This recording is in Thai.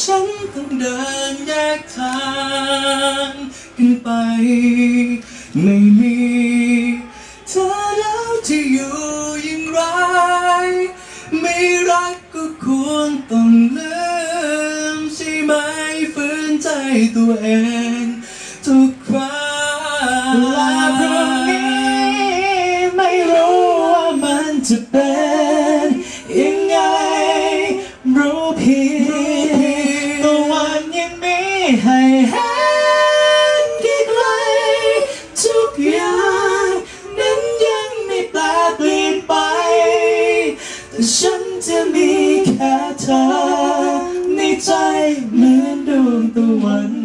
ฉันต้องเดินแยกทางกันไป ไม่มีเธอแล้วจะอยู่ย่างไร ไม่รักก็ควรต้องลืมใช่ไหมฝืนใจตัวเอง ทุกครั้งและพรุ่งนี้ไม่รู้ว่ามันจะเป็น ให้เห็นที่ไกลทุกอย่างนั้นยังไม่แปลเปลี่ยนไปแต่ฉันจะมีแค่เธอในใจเหมือนดวงตะวัน